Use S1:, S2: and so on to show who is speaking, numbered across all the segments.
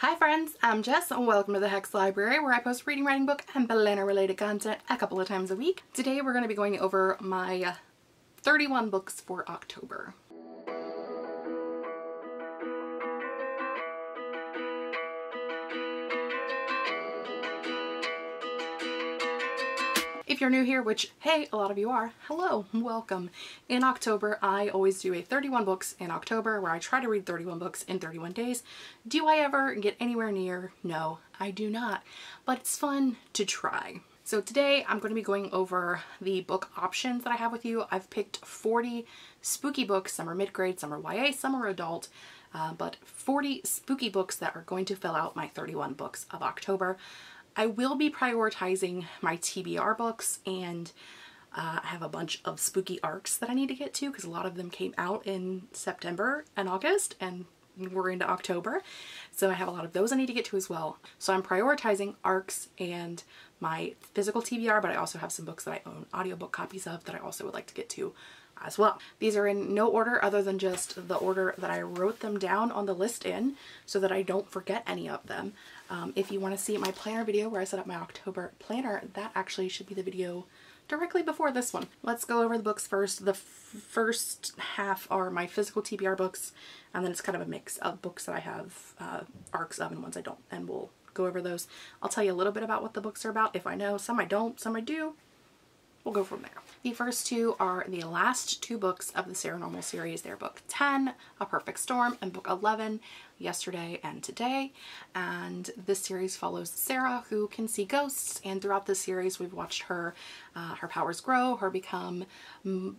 S1: Hi friends, I'm Jess and welcome to the Hexed Library where I post reading, writing, book, and planner related content a couple of times a week. Today we're going to be going over my uh, 31 books for October. If you're new here, which, hey, a lot of you are, hello, welcome. In October, I always do a 31 books in October where I try to read 31 books in 31 days. Do I ever get anywhere near? No, I do not, but it's fun to try. So today I'm going to be going over the book options that I have with you. I've picked 40 spooky books. Some are mid-grade, some are YA, some are adult, uh, but 40 spooky books that are going to fill out my 31 books of October. I will be prioritizing my TBR books and uh, I have a bunch of spooky arcs that I need to get to because a lot of them came out in September and August and we're into October. So I have a lot of those I need to get to as well. So I'm prioritizing arcs and my physical TBR, but I also have some books that I own audiobook copies of that I also would like to get to as well. These are in no order other than just the order that I wrote them down on the list in so that I don't forget any of them. Um, if you want to see my planner video where I set up my October planner, that actually should be the video directly before this one. Let's go over the books first. The first half are my physical TBR books, and then it's kind of a mix of books that I have uh, arcs of and ones I don't, and we'll go over those. I'll tell you a little bit about what the books are about if I know. Some I don't, some I do. We'll go from there. The first two are the last two books of the Sarah Normal series. They're book 10, A Perfect Storm, and book 11, Yesterday and Today. And this series follows Sarah who can see ghosts and throughout the series we've watched her, uh, her powers grow, her become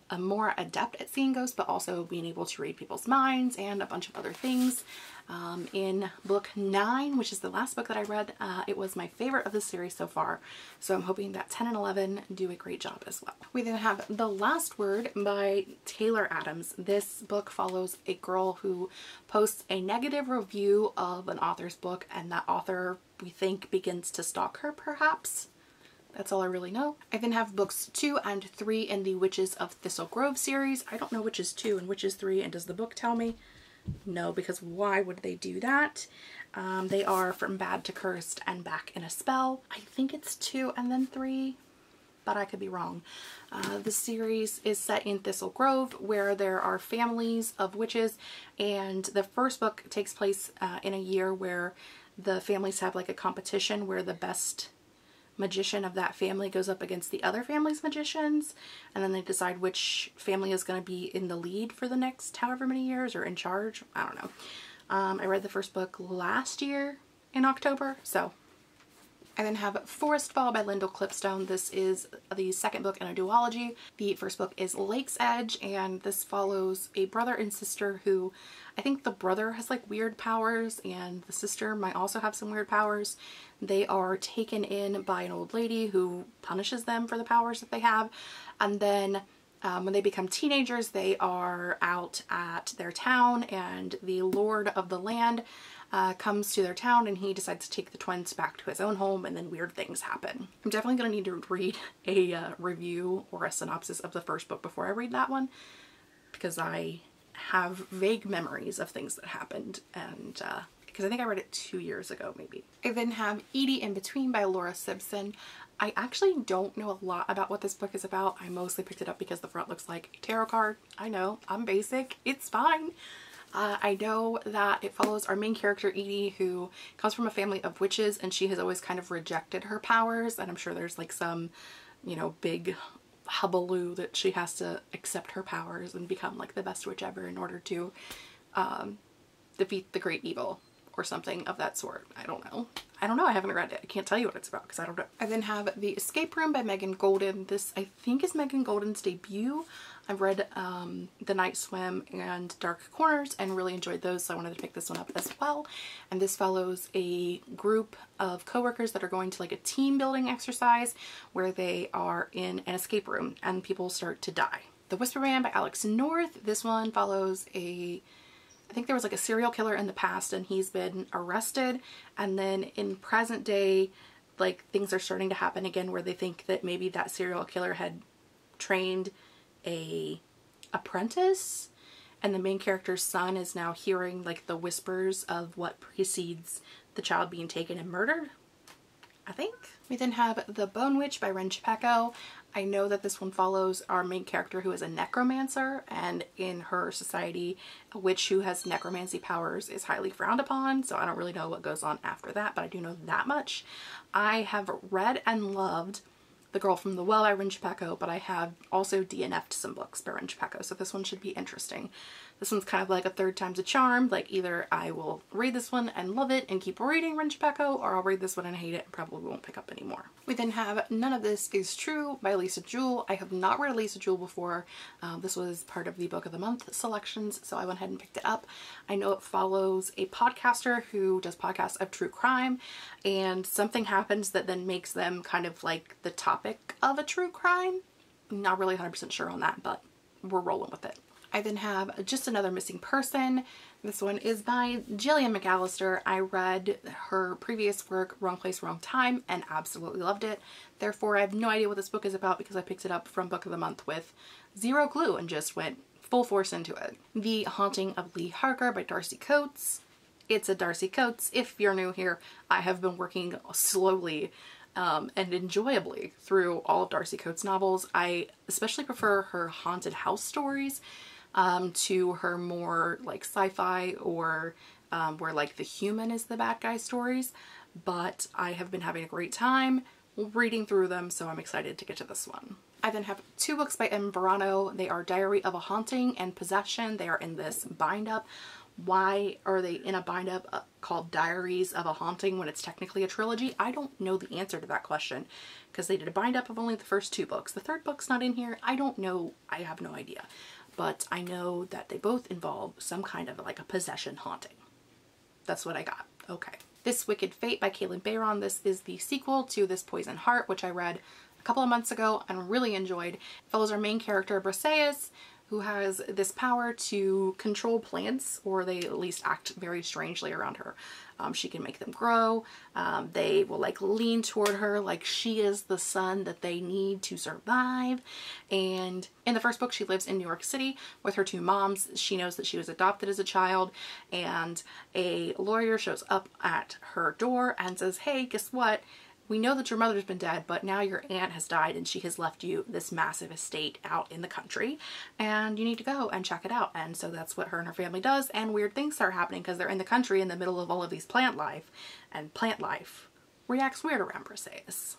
S1: a more adept at seeing ghosts but also being able to read people's minds and a bunch of other things. Um, in book 9, which is the last book that I read, uh, it was my favorite of the series so far. So I'm hoping that 10 and 11 do a great job as well. We then have The Last Word by Taylor Adams. This book follows a girl who posts a negative review of an author's book and that author we think begins to stalk her perhaps. That's all I really know. I then have books two and three in the Witches of Thistle Grove series. I don't know which is two and which is three and does the book tell me? No, because why would they do that? Um, they are From Bad to Cursed and Back in a Spell. I think it's two and then three, but I could be wrong. Uh, the series is set in Thistle Grove where there are families of witches and the first book takes place uh, in a year where the families have like a competition where the best magician of that family goes up against the other family's magicians and then they decide which family is going to be in the lead for the next however many years or in charge. I don't know. Um, I read the first book last year in October, so I then have Forest Fall by Lyndall Clipstone. This is the second book in a duology. The first book is Lake's Edge and this follows a brother and sister who I think the brother has like weird powers and the sister might also have some weird powers. They are taken in by an old lady who punishes them for the powers that they have and then um, when they become teenagers they are out at their town and the lord of the land uh, comes to their town and he decides to take the twins back to his own home and then weird things happen. I'm definitely going to need to read a uh, review or a synopsis of the first book before I read that one because I have vague memories of things that happened and uh, because I think I read it two years ago maybe. I then have Edie in Between by Laura Sibson. I actually don't know a lot about what this book is about. I mostly picked it up because the front looks like a tarot card. I know, I'm basic, it's fine. Uh, I know that it follows our main character Edie who comes from a family of witches and she has always kind of rejected her powers and I'm sure there's like some you know big hubbaloo that she has to accept her powers and become like the best witch ever in order to um, defeat the great evil or something of that sort. I don't know. I don't know. I haven't read it. I can't tell you what it's about because I don't know. I then have The Escape Room by Megan Goldin. This I think is Megan Goldin's debut. I've read um, The Night Swim and Dark Corners and really enjoyed those so I wanted to pick this one up as well. And this follows a group of coworkers that are going to like a team building exercise where they are in an escape room and people start to die. The Whisper Man by Alex North. This one follows a I think there was like a serial killer in the past and he's been arrested and then in present day like things are starting to happen again where they think that maybe that serial killer had trained a apprentice and the main character's son is now hearing like the whispers of what precedes the child being taken and murdered. I think. We then have The Bone Witch by Rin Chupeco. I know that this one follows our main character who is a necromancer and in her society a witch who has necromancy powers is highly frowned upon so I don't really know what goes on after that but I do know that much. I have read and loved The Girl from the Well by Rin Chupeco but I have also DNF'd some books by Rin Chupeco so this one should be interesting. This one's kind of like a third time's a charm. Like either I will read this one and love it and keep reading Rin Chupeco or I'll read this one and hate it and probably won't pick up anymore. We then have None of This Is True by Lisa Jewell. I have not read Lisa Jewell before. Um, this was part of the Book of the Month selections so I went ahead and picked it up. I know it follows a podcaster who does podcasts of true crime and something happens that then makes them kind of like the topic of a true crime. not really 100% sure on that but we're rolling with it. I then have Just Another Missing Person. This one is by Gillian McAllister. I read her previous work, Wrong Place, Wrong Time, and absolutely loved it. Therefore, I have no idea what this book is about because I picked it up from Book of the Month with zero clue and just went full force into it. The Haunting of Lee Harker by Darcy Coates. It's a Darcy Coates. If you're new here, I have been working slowly um, and enjoyably through all of Darcy Coates' novels. I especially prefer her haunted house stories um, to her more like sci-fi or um, where like the human is the bad guy stories. But I have been having a great time reading through them, so I'm excited to get to this one. I then have two books by M. Verano. They are Diary of a Haunting and Possession. They are in this bind up. Why are they in a bind up uh, called Diaries of a Haunting when it's technically a trilogy? I don't know the answer to that question because they did a bind up of only the first two books. The third book's not in here. I don't know. I have no idea but I know that they both involve some kind of like a possession haunting. That's what I got. Okay. This Wicked Fate by Kalynn Bayron. This is the sequel to This Poison Heart, which I read a couple of months ago and really enjoyed. It follows our main character, Briseis, who has this power to control plants or they at least act very strangely around her. Um, she can make them grow. Um, they will like lean toward her like she is the sun that they need to survive. And in the first book, she lives in New York City with her two moms. She knows that she was adopted as a child and a lawyer shows up at her door and says, hey, guess what? We know that your mother's been dead, but now your aunt has died and she has left you this massive estate out in the country and you need to go and check it out. And so that's what her and her family does and weird things start happening because they're in the country in the middle of all of these plant life and plant life reacts weird around Briseis.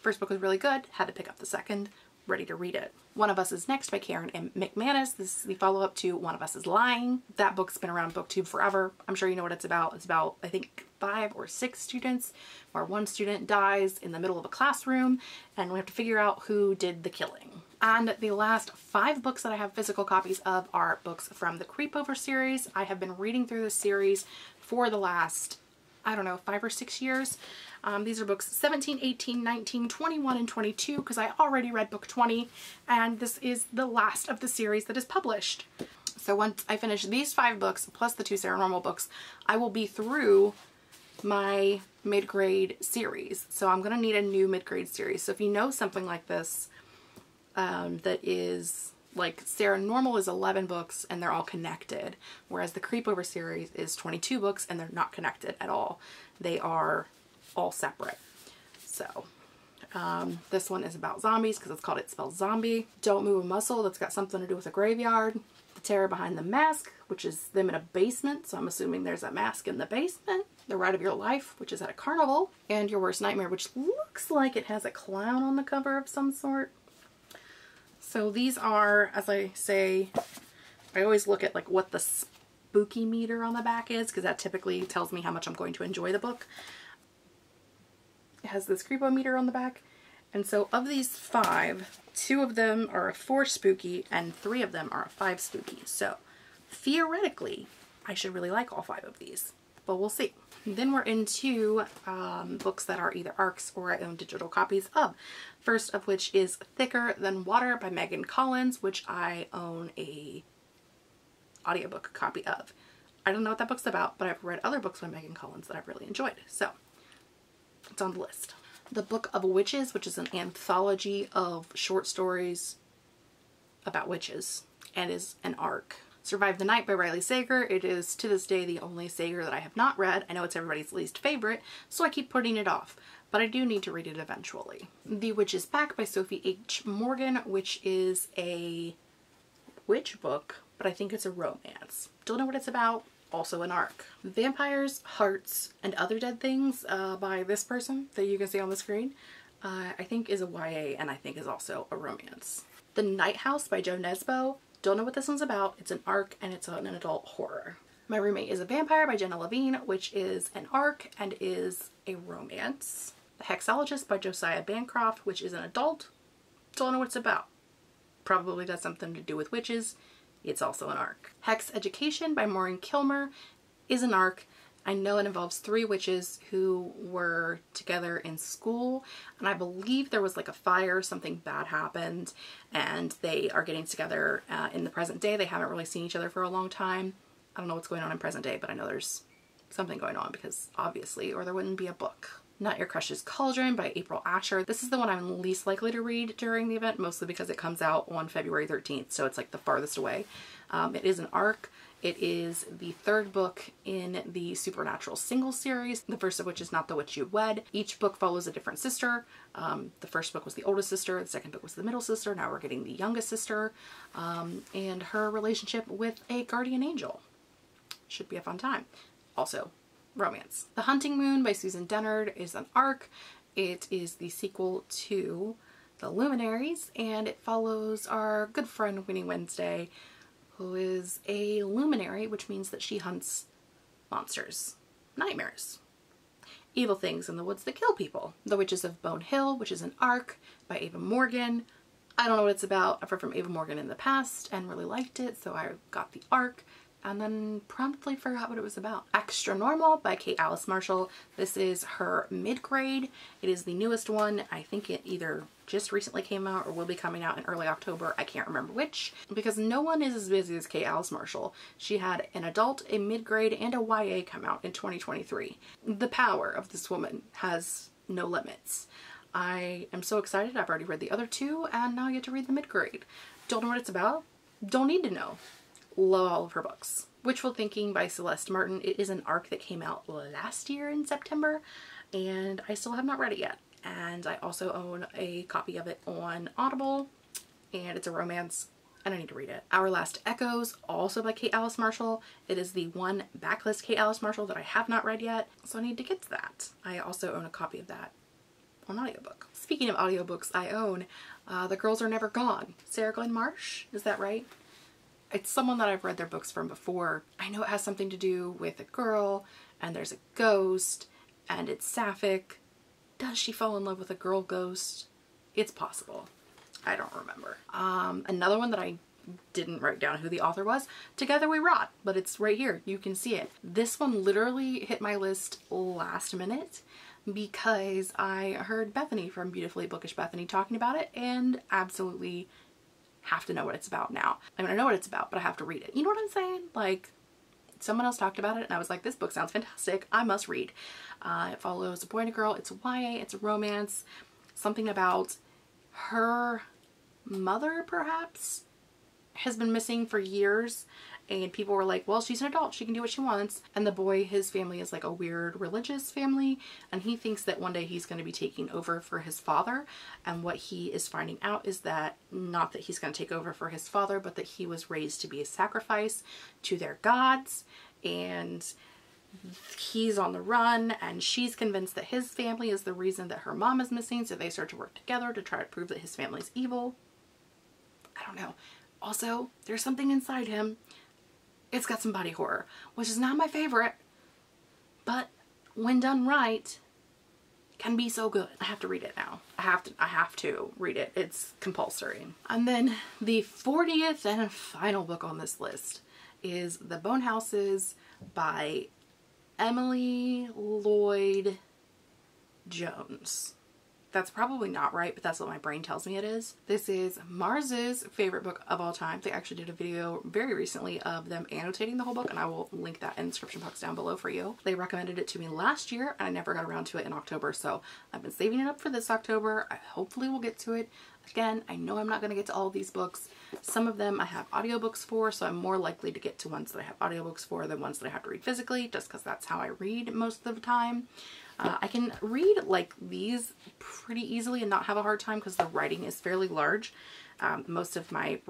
S1: First book was really good, had to pick up the second, ready to read it. One of Us is Next by Karen M. McManus. This is the follow-up to One of Us is Lying. That book's been around booktube forever. I'm sure you know what it's about. It's about, I think, five or six students where one student dies in the middle of a classroom and we have to figure out who did the killing. And the last five books that I have physical copies of are books from the Creepover series. I have been reading through this series for the last, I don't know, five or six years. Um, these are books 17, 18, 19, 21, and 22 because I already read book 20 and this is the last of the series that is published. So once I finish these five books plus the two Sarah Normal books, I will be through my mid-grade series. So I'm going to need a new mid-grade series. So if you know something like this um, that is like Sarah Normal is 11 books and they're all connected, whereas the Creepover series is 22 books and they're not connected at all. They are all separate. So um, this one is about zombies because it's called It Spells Zombie. Don't Move a Muscle, that's got something to do with a graveyard. The Terror Behind the Mask, which is them in a basement, so I'm assuming there's a mask in the basement. The Ride of Your Life, which is at a carnival. And Your Worst Nightmare, which looks like it has a clown on the cover of some sort. So these are, as I say, I always look at like what the spooky meter on the back is because that typically tells me how much I'm going to enjoy the book. It has this creepo meter on the back. And so of these five, two of them are a four spooky and three of them are a five spooky. So theoretically, I should really like all five of these, but we'll see. Then we're into um, books that are either ARCs or I own digital copies of. First of which is Thicker Than Water by Megan Collins, which I own a audiobook copy of. I don't know what that book's about, but I've read other books by Megan Collins that I've really enjoyed. So it's on the list. The Book of Witches, which is an anthology of short stories about witches and is an arc. Survive the Night by Riley Sager. It is to this day the only Sager that I have not read. I know it's everybody's least favorite, so I keep putting it off, but I do need to read it eventually. The Witch is Back by Sophie H. Morgan, which is a witch book, but I think it's a romance. Don't know what it's about, also an arc. Vampires, Hearts, and Other Dead Things uh, by this person that you can see on the screen, uh, I think is a YA and I think is also a romance. The Night House by Joe Nesbø. Don't know what this one's about. It's an arc and it's an adult horror. My Roommate is a Vampire by Jenna Levine, which is an arc and is a romance. The Hexologist by Josiah Bancroft, which is an adult. Don't know what it's about. Probably got something to do with witches. It's also an arc. Hex Education by Maureen Kilmer is an arc I know it involves three witches who were together in school and I believe there was like a fire, something bad happened and they are getting together uh, in the present day. They haven't really seen each other for a long time. I don't know what's going on in present day, but I know there's something going on because obviously or there wouldn't be a book. Not Your Crush's Cauldron by April Asher. This is the one I'm least likely to read during the event, mostly because it comes out on February 13th, so it's like the farthest away. Um, it is an arc. It is the third book in the Supernatural single series, the first of which is Not the Witch You Wed. Each book follows a different sister. Um, the first book was the oldest sister, the second book was the middle sister, now we're getting the youngest sister, um, and her relationship with a guardian angel. Should be a fun time. Also, romance. The Hunting Moon by Susan Dennard is an arc. It is the sequel to The Luminaries, and it follows our good friend Winnie Wednesday, who is a luminary, which means that she hunts monsters, nightmares, evil things in the woods that kill people. The Witches of Bone Hill, which is an arc by Ava Morgan. I don't know what it's about. I've heard from Ava Morgan in the past and really liked it, so I got the arc and then promptly forgot what it was about. Extra Normal by Kate Alice Marshall. This is her mid-grade. It is the newest one. I think it either just recently came out or will be coming out in early October. I can't remember which because no one is as busy as Kate Alice Marshall. She had an adult, a mid-grade, and a YA come out in 2023. The power of this woman has no limits. I am so excited. I've already read the other two and now I get to read the mid-grade. Don't know what it's about. Don't need to know love all of her books. Witchful Thinking by Celeste Martin. It is an arc that came out last year in September and I still have not read it yet. And I also own a copy of it on Audible and it's a romance and I need to read it. Our Last Echoes, also by Kate Alice Marshall. It is the one backlist Kate Alice Marshall that I have not read yet, so I need to get to that. I also own a copy of that on audiobook. Speaking of audiobooks I own, uh, The Girls Are Never Gone. Sarah Glenn Marsh, is that right? It's someone that I've read their books from before. I know it has something to do with a girl and there's a ghost and it's sapphic. Does she fall in love with a girl ghost? It's possible. I don't remember. Um, another one that I didn't write down who the author was, Together We Rot, but it's right here. You can see it. This one literally hit my list last minute because I heard Bethany from Beautifully Bookish Bethany talking about it and absolutely have to know what it's about now. I mean, I know what it's about, but I have to read it. You know what I'm saying? Like, someone else talked about it and I was like, this book sounds fantastic. I must read. Uh, it follows a boy and a girl. It's a YA. It's a romance. Something about her mother, perhaps, has been missing for years and people were like, well, she's an adult. She can do what she wants. And the boy, his family is like a weird religious family. And he thinks that one day he's going to be taking over for his father. And what he is finding out is that not that he's going to take over for his father, but that he was raised to be a sacrifice to their gods. And he's on the run and she's convinced that his family is the reason that her mom is missing. So they start to work together to try to prove that his family's evil. I don't know. Also, there's something inside him it's got some body horror, which is not my favorite, but when done right, can be so good. I have to read it now. I have to I have to read it. It's compulsory. And then the 40th and final book on this list is The Bone Houses by Emily Lloyd Jones. That's probably not right, but that's what my brain tells me it is. This is Mars's favorite book of all time. They actually did a video very recently of them annotating the whole book, and I will link that in the description box down below for you. They recommended it to me last year, and I never got around to it in October, so I've been saving it up for this October. I hopefully will get to it. Again, I know I'm not going to get to all these books. Some of them I have audiobooks for, so I'm more likely to get to ones that I have audiobooks for than ones that I have to read physically, just because that's how I read most of the time. Uh, I can read like these pretty easily and not have a hard time because the writing is fairly large. Um, most of my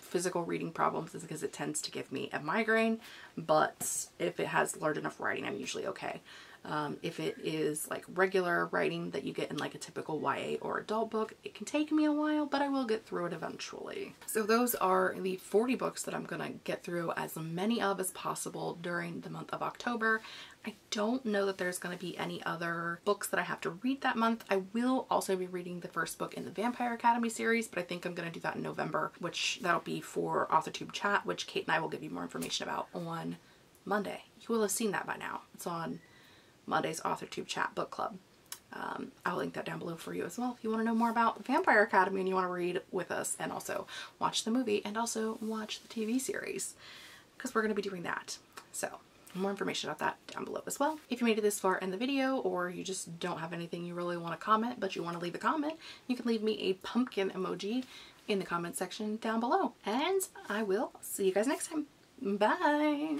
S1: physical reading problems is because it tends to give me a migraine, but if it has large enough writing, I'm usually okay. Um, if it is like regular writing that you get in like a typical YA or adult book, it can take me a while, but I will get through it eventually. So those are the 40 books that I'm going to get through as many of as possible during the month of October. I don't know that there's going to be any other books that I have to read that month. I will also be reading the first book in the Vampire Academy series, but I think I'm going to do that in November, which that'll be for AuthorTube chat, which Kate and I will give you more information about on Monday. You will have seen that by now. It's on Monday's AuthorTube chat book club. Um, I'll link that down below for you as well if you want to know more about Vampire Academy and you want to read with us and also watch the movie and also watch the TV series because we're going to be doing that. So more information about that down below as well. If you made it this far in the video or you just don't have anything you really want to comment but you want to leave a comment, you can leave me a pumpkin emoji in the comment section down below. And I will see you guys next time. Bye!